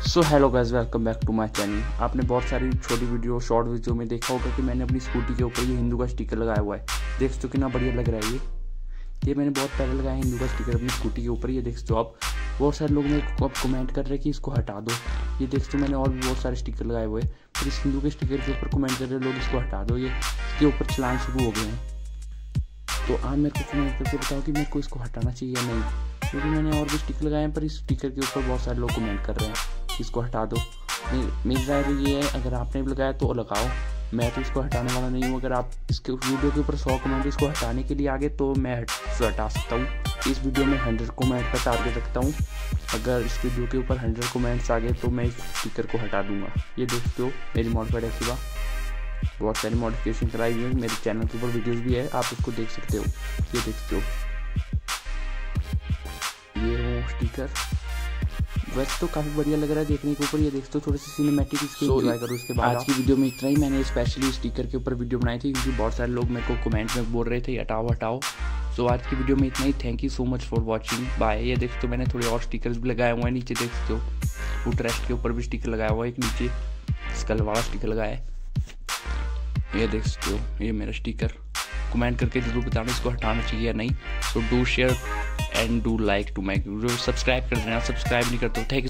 So hello guys welcome back to my channel आपने बहुत सारी छोटी वीडियो शॉर्ट वीडियो में देखा होगा कि मैंने अपनी स्कूटी के ऊपर ये हिंदू का स्टिकर लगाया हुआ है। देख हो कितना बढ़िया लग रहा है ये। ये मैंने बहुत पहले लगाया हिंदू का स्टिकर अपनी स्कूटी के ऊपर, ये देख हो आप। बहुत सारे लोग मेरे को कमेंट कर रहे हैं कि इसको हटा दो। ये देख हो मैंने और भी बहुत सारे स्टिकर लगाए हुए हैं। फिर इस हिंदू के स्टिकर के ऊपर कमेंट कर रहे हैं, लोग इसको हटा दो। ये इसके ऊपर चलान शुरू हो गए हैं। तो आप मेरे को कमेंट करके बताओ कि मेरे को इसको हटाना चाहिए या नहीं। क्योंकि मैंने और भी स्टिकर लगाए हैं, पर इस स्टिकर के ऊपर बहुत सारे लोग कमेंट कर रहे हैं। इसको हटा दो। मेरी राय तो ये है, अगर आपने भी लगाया तो लगाओ। मैं तो इसको हटाने वाला नहीं हूँ। अगर आप इसके वीडियो के ऊपर सौ कमेंट इसको हटाने के लिए आगे तो मैं हटा सकता हूँ। इस वीडियो में हंड्रेड कमेंट का टारगेट रखता हूँ। अगर इस वीडियो के ऊपर हंड्रेड कमेंट्स आ गए तो मैं इस स्पीकर को हटा दूँगा। ये देखते हो मेरी मॉडिफाइड एक्टिवा बहुत सारी मॉडिफिकेशन कराई हुई है। मेरे चैनल के ऊपर वीडियोज़ भी है। आप उसको देख सकते हो। ये देखते हो। ये वो स्टिकर वैसे तो काफ़ी बढ़िया लग रहा है देखने के ऊपर। ये देखते हो थोड़ी सी सिनेमेटिक इसकी so, एंजॉय करो उसके बाद आज की वीडियो में इतना ही। मैंने स्पेशली स्टिकर के ऊपर वीडियो बनाई थी क्योंकि बहुत सारे लोग मेरे को कमेंट में बोल रहे थे हटाओ हटाओ। सो आज की वीडियो में इतना ही। Thank you so much for watching bye ये देखते हो मैंने थोड़े और स्टिकर्स भी लगाए हुए हैं नीचे देख सकते हो। फुट रेस्ट के ऊपर भी स्टिकर लगाया हुआ है एक नीचे। स्कल वाला स्टिकर लगाया है। ये देख सकते हो। ये मेरा स्टिकर कमेंट करके ज़रूर बताना इसको हटाना चाहिए या नहीं। So do share and do like to my video subscribe कर देना सब्सक्राइब नहीं करते थैंक यू